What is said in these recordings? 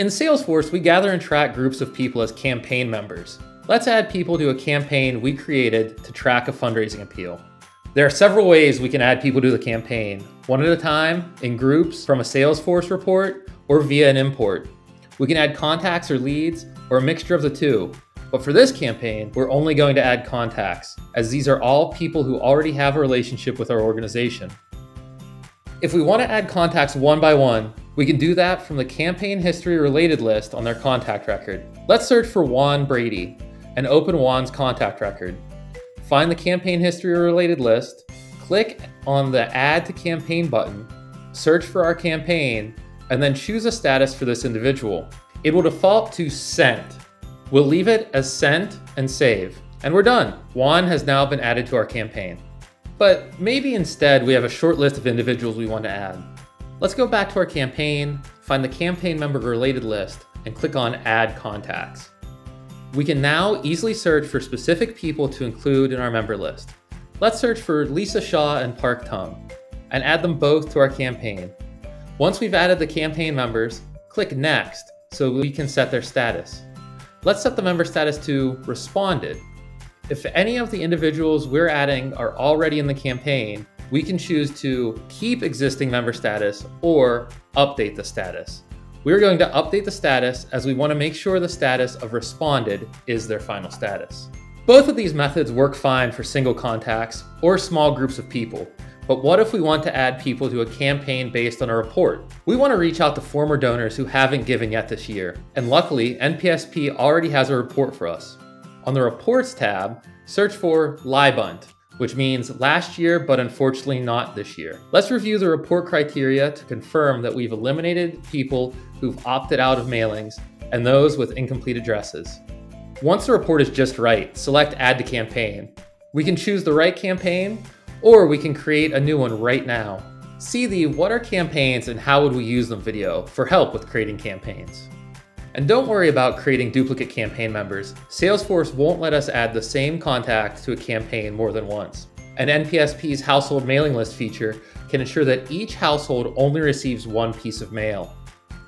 In Salesforce, we gather and track groups of people as campaign members. Let's add people to a campaign we created to track a fundraising appeal. There are several ways we can add people to the campaign, one at a time, in groups, from a Salesforce report, or via an import. We can add contacts or leads, or a mixture of the two. But for this campaign, we're only going to add contacts, as these are all people who already have a relationship with our organization. If we want to add contacts one by one, we can do that from the campaign history related list on their contact record. Let's search for Juan Brady and open Juan's contact record. Find the campaign history related list, click on the Add to Campaign button, search for our campaign, and then choose a status for this individual. It will default to Sent. We'll leave it as Sent and save. And we're done. Juan has now been added to our campaign. But maybe instead we have a short list of individuals we want to add. Let's go back to our campaign, find the campaign member related list, and click on Add Contacts. We can now easily search for specific people to include in our member list. Let's search for Lisa Shaw and Park Tung, and add them both to our campaign. Once we've added the campaign members, click Next so we can set their status. Let's set the member status to Responded. If any of the individuals we're adding are already in the campaign, we can choose to keep existing member status or update the status. We're going to update the status as we want to make sure the status of responded is their final status. Both of these methods work fine for single contacts or small groups of people, but what if we want to add people to a campaign based on a report? We want to reach out to former donors who haven't given yet this year, and luckily NPSP already has a report for us. On the Reports tab, search for LYBUNT which means last year, but unfortunately not this year. Let's review the report criteria to confirm that we've eliminated people who've opted out of mailings and those with incomplete addresses. Once the report is just right, select Add to Campaign. We can choose the right campaign, or we can create a new one right now. See the What are campaigns and how would we use them video for help with creating campaigns. And don't worry about creating duplicate campaign members. Salesforce won't let us add the same contact to a campaign more than once. And NPSP's household mailing list feature can ensure that each household only receives one piece of mail.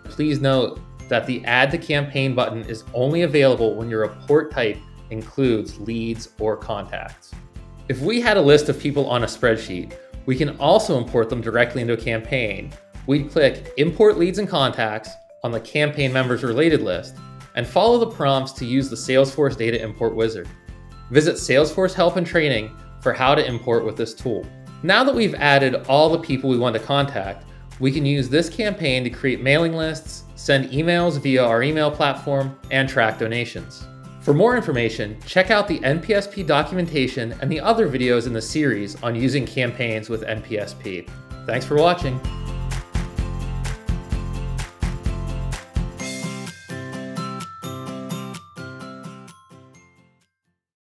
Please note that the Add to Campaign button is only available when your report type includes leads or contacts. If we had a list of people on a spreadsheet, we can also import them directly into a campaign. We'd click Import Leads and Contacts, on the campaign members related list and follow the prompts to use the Salesforce Data Import Wizard. Visit Salesforce Help and Training for how to import with this tool. Now that we've added all the people we want to contact, we can use this campaign to create mailing lists, send emails via our email platform, and track donations. For more information, check out the NPSP documentation and the other videos in the series on using campaigns with NPSP. Thanks for watching.